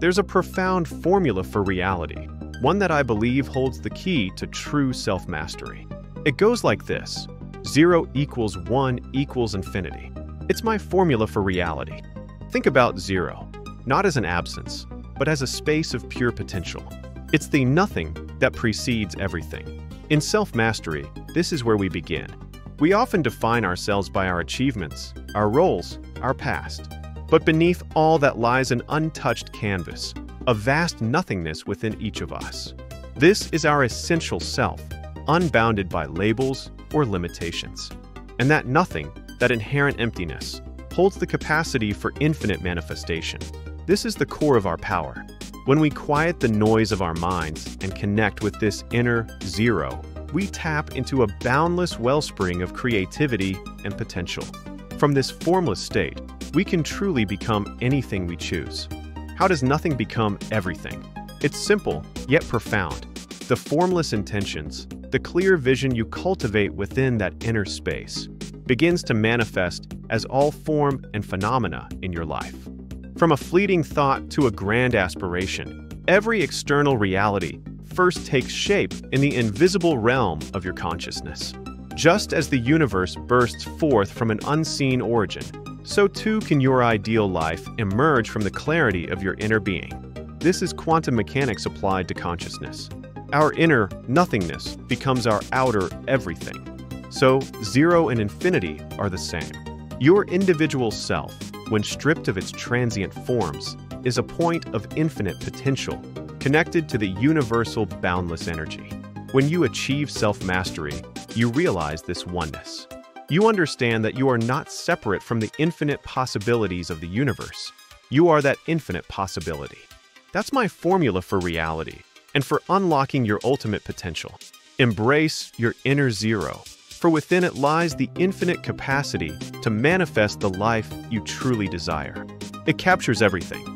there's a profound formula for reality, one that I believe holds the key to true self-mastery. It goes like this. 0 equals 1 equals infinity. It's my formula for reality. Think about zero, not as an absence, but as a space of pure potential. It's the nothing that precedes everything. In self-mastery, this is where we begin. We often define ourselves by our achievements, our roles, our past. But beneath all that lies an untouched canvas, a vast nothingness within each of us. This is our essential self, unbounded by labels or limitations. And that nothing, that inherent emptiness, holds the capacity for infinite manifestation. This is the core of our power. When we quiet the noise of our minds and connect with this inner zero, we tap into a boundless wellspring of creativity and potential. From this formless state, we can truly become anything we choose. How does nothing become everything? It's simple, yet profound. The formless intentions, the clear vision you cultivate within that inner space, begins to manifest as all form and phenomena in your life. From a fleeting thought to a grand aspiration, every external reality first takes shape in the invisible realm of your consciousness. Just as the universe bursts forth from an unseen origin, so too can your ideal life emerge from the clarity of your inner being. This is quantum mechanics applied to consciousness. Our inner nothingness becomes our outer everything. So, zero and infinity are the same. Your individual self, when stripped of its transient forms, is a point of infinite potential, connected to the universal boundless energy. When you achieve self-mastery, you realize this oneness. You understand that you are not separate from the infinite possibilities of the universe. You are that infinite possibility. That's my formula for reality and for unlocking your ultimate potential. Embrace your inner zero, for within it lies the infinite capacity to manifest the life you truly desire. It captures everything